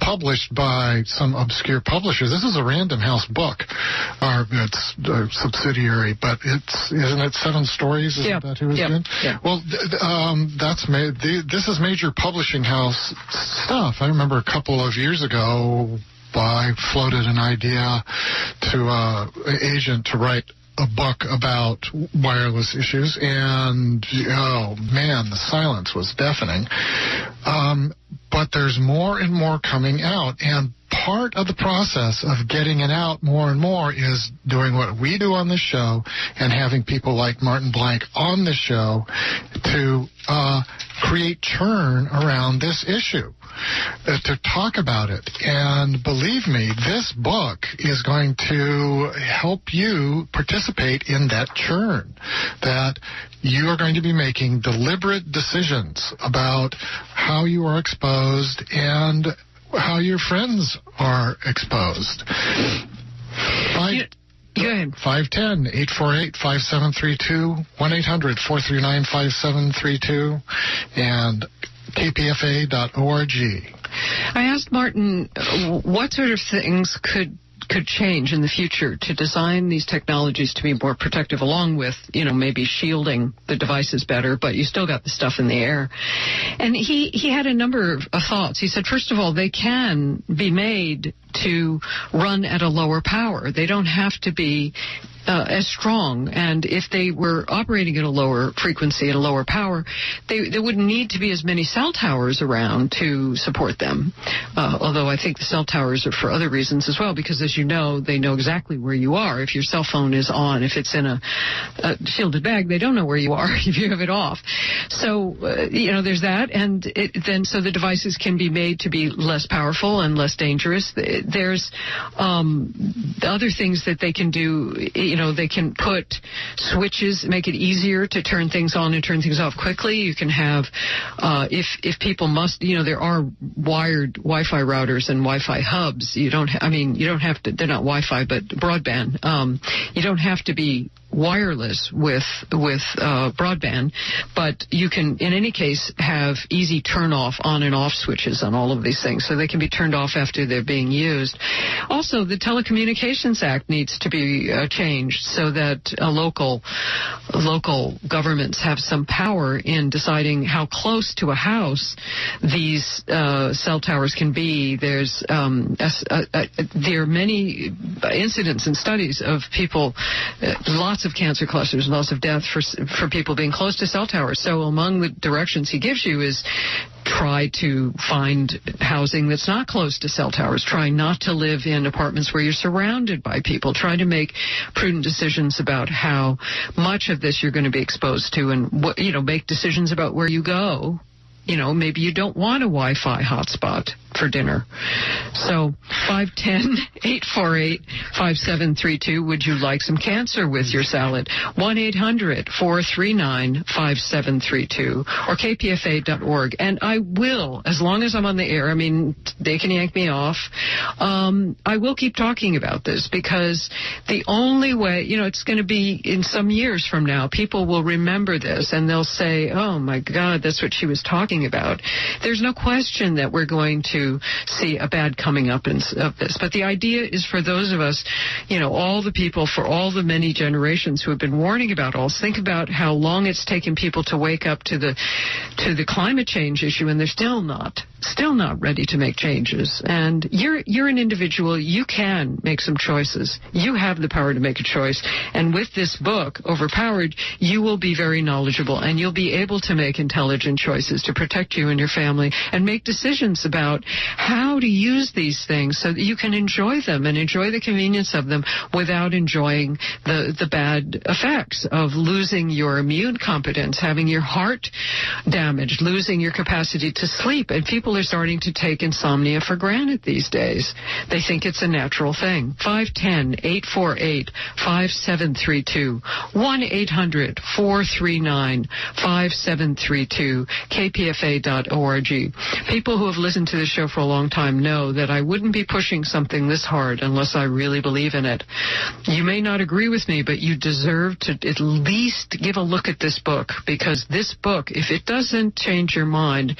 published by some obscure publisher. This is a Random House book, or it's a subsidiary, but it's isn't it Seven Stories? Isn't
yeah.
that who is
yeah.
doing?
Yeah.
Well, um, that's ma- the, this is major publishing house stuff. I remember a couple of years ago. I floated an idea to uh, an agent to write a book about wireless issues, and oh man, the silence was deafening. Um, but there's more and more coming out, and part of the process of getting it out more and more is doing what we do on this show and having people like Martin Blank on the show to uh, create churn around this issue, uh, to talk about it. And believe me, this book is going to help you participate in that churn, that you are going to be making deliberate decisions about how you are exposed and how your friends are exposed. Five,
You- Go ahead.
510 848 5732 1 800 439 5732 and kpfa.org.
I asked Martin uh, what sort of things could could change in the future to design these technologies to be more protective along with you know maybe shielding the devices better but you still got the stuff in the air. And he he had a number of, thoughts. He said first of all they can be made to run at a lower power they don't have to be uh, as strong. And if they were operating at a lower frequency, at a lower power, they, there wouldn't need to be as many cell towers around to support them. Uh, although I think the cell towers are for other reasons as well, because as you know, they know exactly where you are. If your cell phone is on, if it's in a, a shielded bag, they don't know where you are if you have it off. So, uh, you know, there's that. And it, then so the devices can be made to be less powerful and less dangerous. There's um, other things that they can do you know, they can put switches, make it easier to turn things on and turn things off quickly. You can have, uh, if if people must, you know, there are wired Wi-Fi routers and Wi-Fi hubs. You don't, I mean, you don't have to. They're not Wi-Fi, but broadband. Um, you don't have to be wireless with with uh, broadband, but you can, in any case, have easy turn off on and off switches on all of these things, so they can be turned off after they're being used. Also, the Telecommunications Act needs to be uh, changed so that uh, local local governments have some power in deciding how close to a house these uh, cell towers can be. There's um, a, a, a, there are many incidents and studies of people, uh, lots of cancer clusters, lots of death for for people being close to cell towers. So among the directions he gives you is try to find housing that's not close to cell towers. Try not to live in apartments where you're surrounded by people. Try to make prudent decisions about how much of this you're going to be exposed to and what, you know, make decisions about where you go. You know, maybe you don't want a Wi-Fi hotspot for dinner. So 510-848-5732. Would you like some cancer with your salad? 1-800-439-5732 or kpfa.org. And I will, as long as I'm on the air, I mean, they can yank me off. Um, I will keep talking about this because the only way, you know, it's going to be in some years from now, people will remember this and they'll say, oh my God, that's what she was talking about. There's no question that we're going to see a bad coming up in, of this. But the idea is for those of us, you know, all the people for all the many generations who have been warning about all. this. Think about how long it's taken people to wake up to the to the climate change issue, and they're still not still not ready to make changes. And you're you're an individual. You can make some choices. You have the power to make a choice. And with this book, Overpowered, you will be very knowledgeable, and you'll be able to make intelligent choices to protect you and your family, and make decisions about how to use these things so that you can enjoy them and enjoy the convenience of them without enjoying the, the bad effects of losing your immune competence, having your heart damaged, losing your capacity to sleep. And people are starting to take insomnia for granted these days. They think it's a natural thing. 510-848-5732. 1-800-439-5732. kpfa.org. People who have listened to this show for a long time know that I wouldn't be pushing something this hard unless I really believe in it. You may not agree with me, but you deserve to at least give a look at this book because this book, if it doesn't change your mind,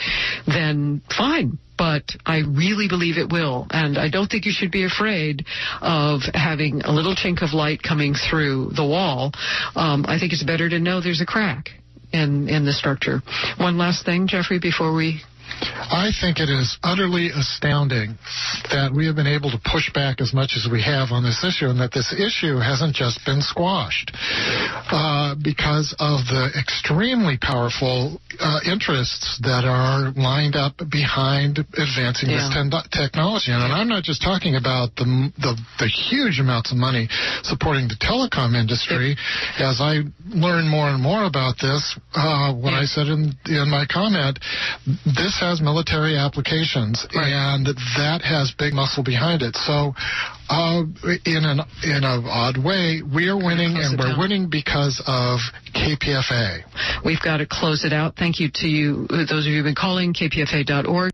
then fine but I really believe it will. And I don't think you should be afraid of having a little chink of light coming through the wall. Um, I think it's better to know there's a crack in, in the structure. One last thing, Jeffrey, before we
I think it is utterly astounding that we have been able to push back as much as we have on this issue and that this issue hasn't just been squashed uh, because of the extremely powerful uh, interests that are lined up behind advancing yeah. this ten- technology. And I'm not just talking about the, the, the huge amounts of money supporting the telecom industry. As I learn more and more about this, uh, what yeah. I said in, in my comment, this has military applications, right. and that has big muscle behind it. So, uh, in an in an odd way, we are winning, and we're down. winning because of KPFA.
We've got to close it out. Thank you to you, those of you who've been calling kpfa.org.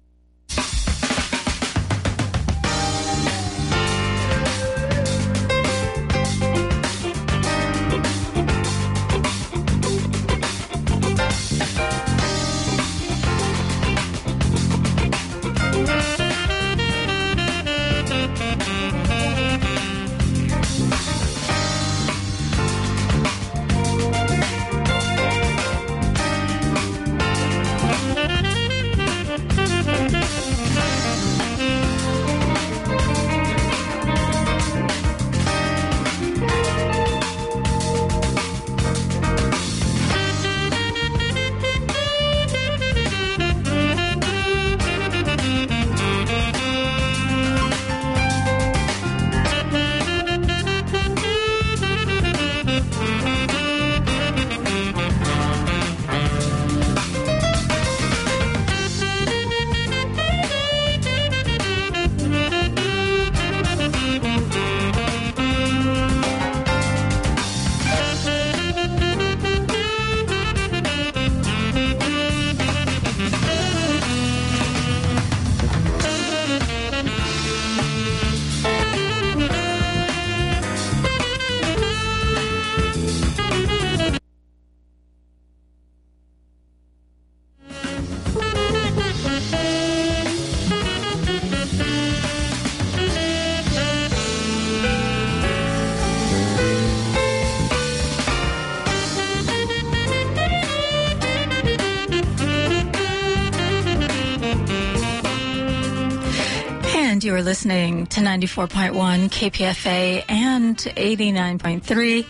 listening to 94.1 KPFA and 89.3